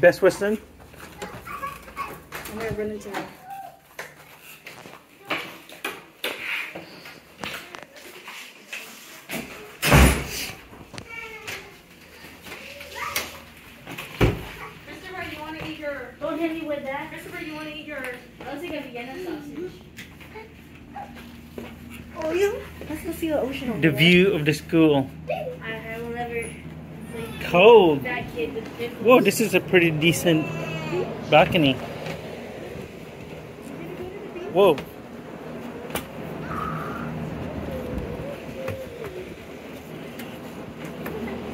Best Western? I'm gonna run into her. Christopher, you want to eat your... Don't hit me with that. Christopher, you want to eat your... I'll take a Vienna sausage. Oh, yeah? Let's go see the ocean The view of the school. I, I will never play Cold. that kid with pickles. Whoa, this is a pretty decent balcony. Whoa.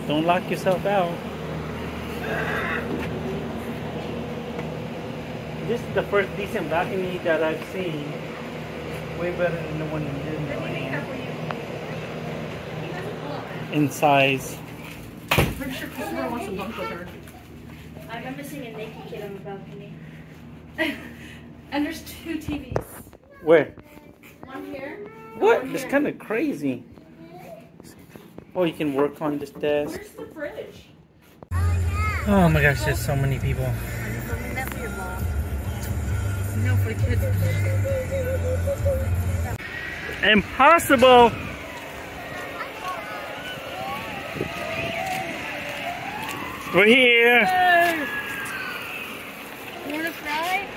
Don't lock yourself out. This is the first decent balcony that I've seen. Way better than the one in Disneyland. In size. Pretty sure Christopher wants to bunk with her. I remember seeing a naked kid on the balcony. And there's two TVs. Where? One here. What? That's kind of crazy. Oh, you can work on this desk. Where's the fridge? Oh my gosh, there's so many people. I'm filming that for your mom. No, for the kids. Impossible! We're here! You wanna fry?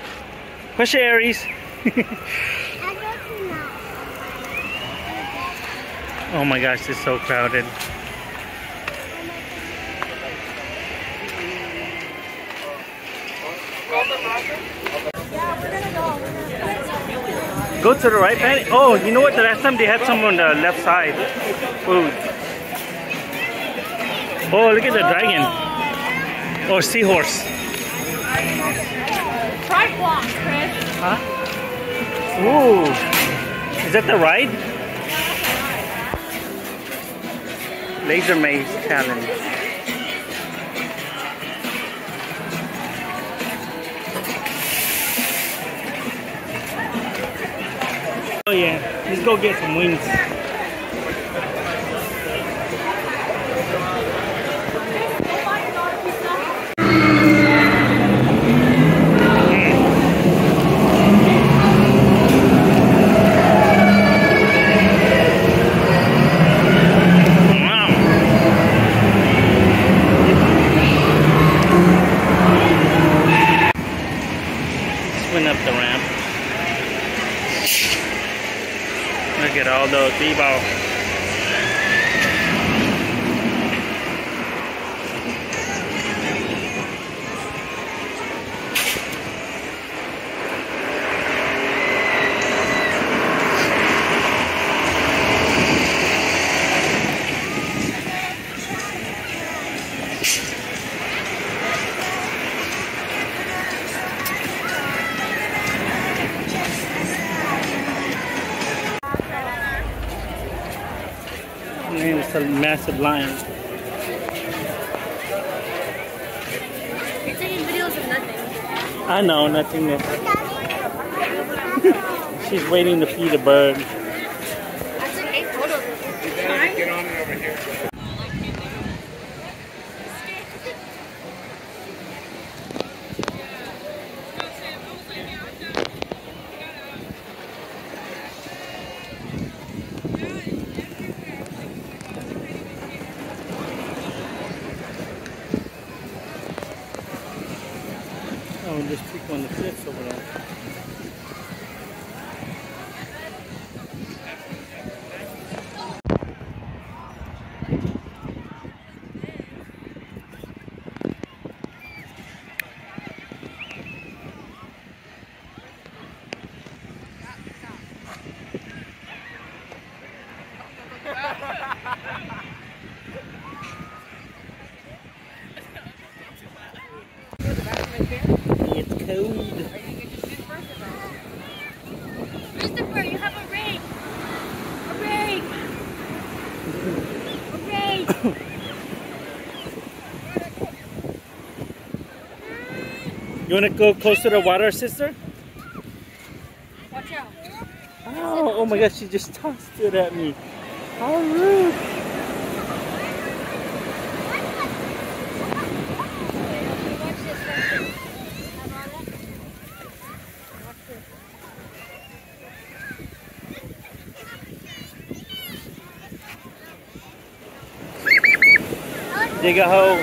Push Aries. oh my gosh, it's so crowded. Go to the right, Patty. Oh, you know what? The last time they had some on the left side. Food. Oh, look at the dragon. Oh, seahorse. Try block, Chris. Huh? Ooh. Is that the ride? Laser maze challenge. Oh yeah, let's go get some wings. Look at all lion. You're taking videos of nothing. I know, nothing. She's waiting to feed a bird. I took eight photos of it. Get on it over here. Oh, just pick of the cliffs over there. It's cold. Christopher, you have a ring. A ring. A ring. You want to go close to the water, sister? Watch out. Oh, oh my gosh, she just tossed it at me. How rude. Dig a hole.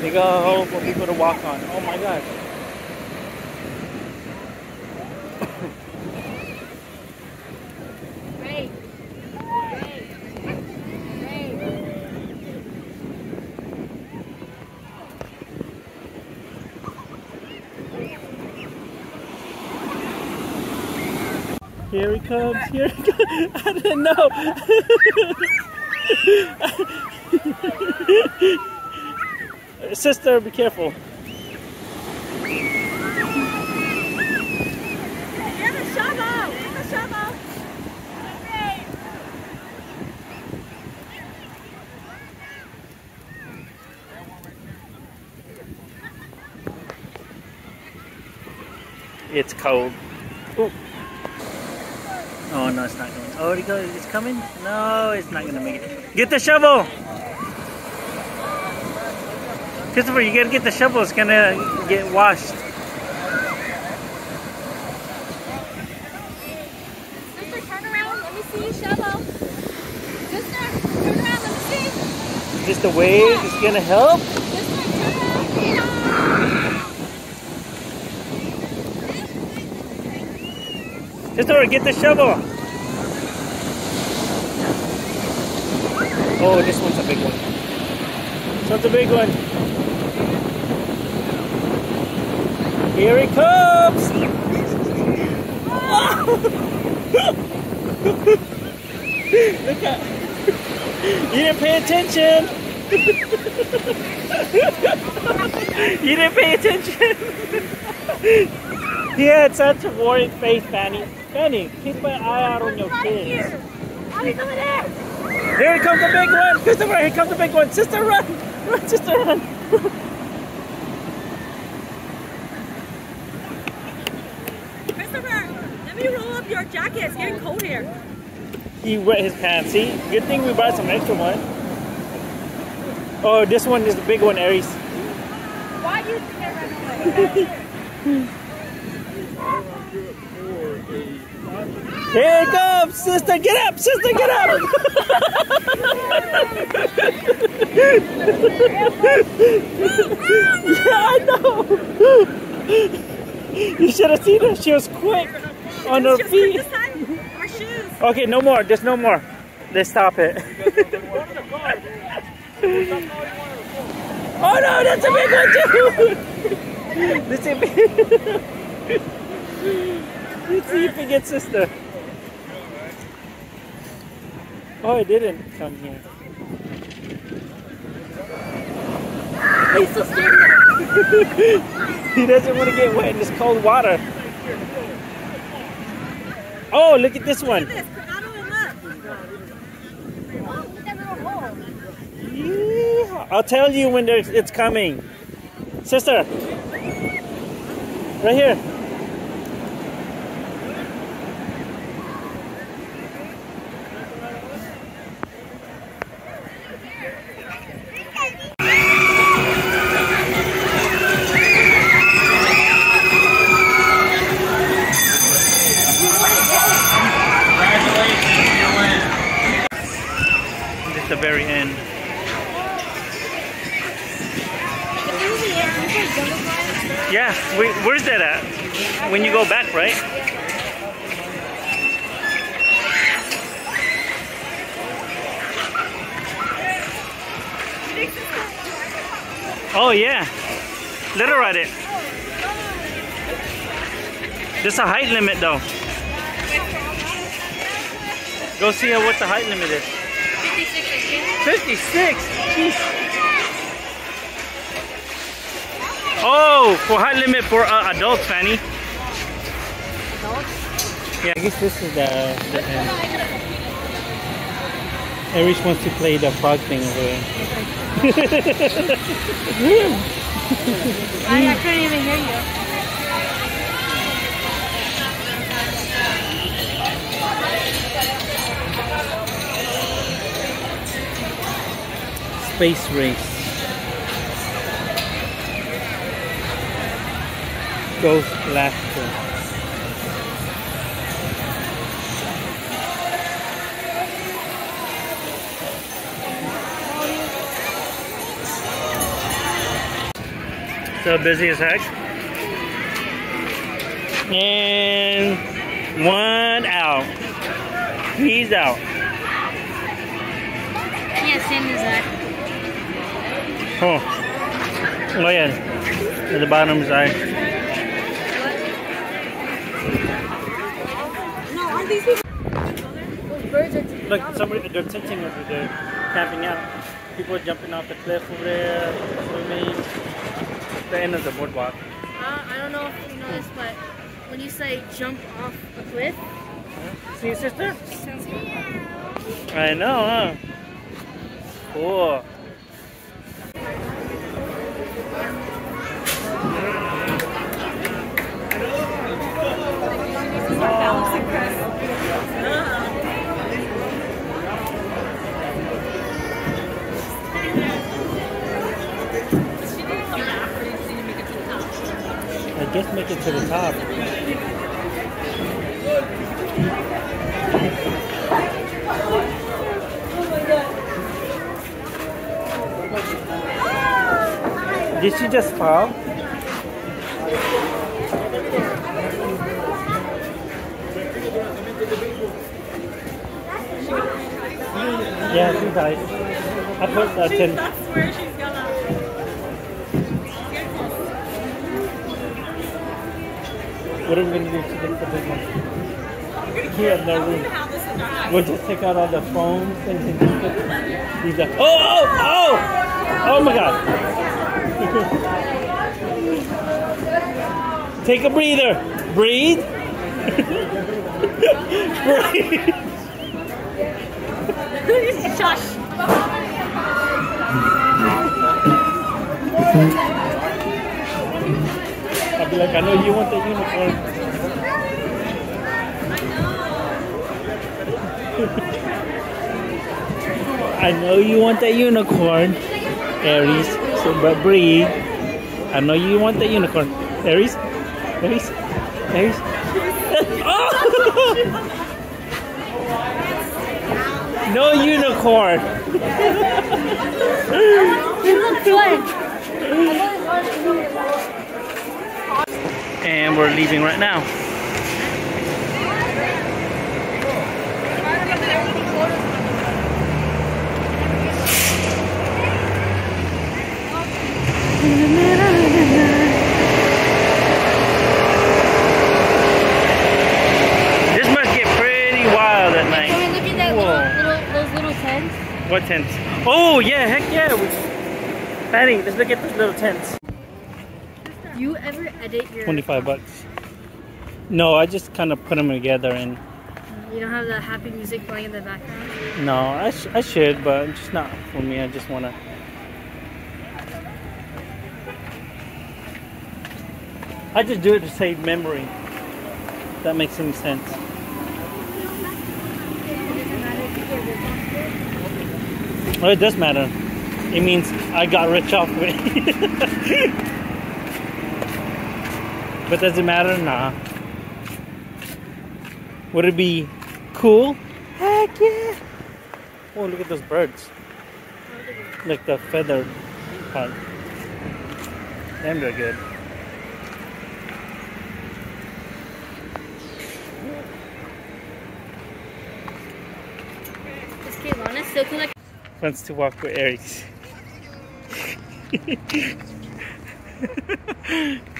Dig a hole for people to walk on. Oh my. Ray. Here he comes. Here he comes. I didn't know. Sister, be careful. It's cold. Ooh. Oh no, it's not going. Oh. It's coming. No, it's not gonna make it. Get the shovel, Christopher. You gotta get the shovel. It's gonna get washed. Sister, turn around. Let me see. Shovel. Sister, turn around. Let me see. Just the wave is gonna help. Sister, around. Christopher, get the shovel. Oh, this one's a big one. One's a big one. Here he comes. Look at. You didn't pay attention. you didn't pay attention. he had such a worried face, Fanny. Fanny, keep an eye out on your kids. He's over there. Here comes the big one! Christopher, here comes the big one! Sister, run! Run, sister, run! Christopher, let me roll up your jacket. It's getting cold here. He wet his pants. See? Good thing we bought some extra one. Oh, this one is the big one, Aries. Why do you think I ran away? Here it comes! Sister, get up! Sister, get up! yeah, I know! You should have seen her. She was quick on her Just quick feet. Our shoes. Okay, no more. There's no more. Let's stop it. oh no, that's a big one too. Let's see if Let's see if it gets sister. Oh, it didn't come here. He's still standing. He doesn't want to get wet in this cold water. Oh, look at this one. Look at this. Out of the left. Oh, look at that little hole. Yeehaw. I'll tell you when it's coming. Sister. Right here. Yeah, wait, where's that at? When you go back, right? Oh yeah, let her ride it. There's a height limit though. Go see what the height limit is. 56. Jeez. Oh, for height limit for uh, adults, Fanny. Yeah, I guess this is the, the end. Aries wants to play the frog thing over there. I, I couldn't even hear you. Space race. Ghost laughter. So busy as heck. And one out. He's out. Yeah, same as that. Oh. Oh yeah. At the bottom side. No, aren't these people? Those birds are Look, somebody they're tenting over there, camping out. People are jumping off the cliff over there, swimming. The end of the boardwalk. Uh, I don't know if you know this, but when you say jump off a cliff, See, your sister? I know, huh? Cool. Guess make it to the top. Did she just fall? Yeah, she died. I put uh, 10. What are we going to do if she gets the big one? He had no room. How this is not. We'll just take out all the phones and things. These are, oh, oh, oh! Oh my god. Take a breather. Breathe. Breathe. Shush. Be like, I know you want the unicorn. I know you want that unicorn, Aries. So, but breathe. I know you want that unicorn, Aries. Aries. Aries. oh! no unicorn. It looks fun. And we're leaving right now. This must get pretty wild at Can night. we look at that little, little, those little tents? What tents? Oh yeah, heck yeah. Patty, let's look at those little tents. You ever edit your? 25 bucks. No, I just kind of put them together and You don't have the happy music playing in the background. no, I, sh- I should, but it's just not for me. I just want to. I just do it to save memory. If that makes any sense. Well, it does matter. It means I got rich off of it. but does it matter? Nah. Would it be cool? Heck yeah! Oh, look at those birds. Like the feather part. Them are good. Is Kaylana still collect? Wants to walk with Aries.